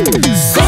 Música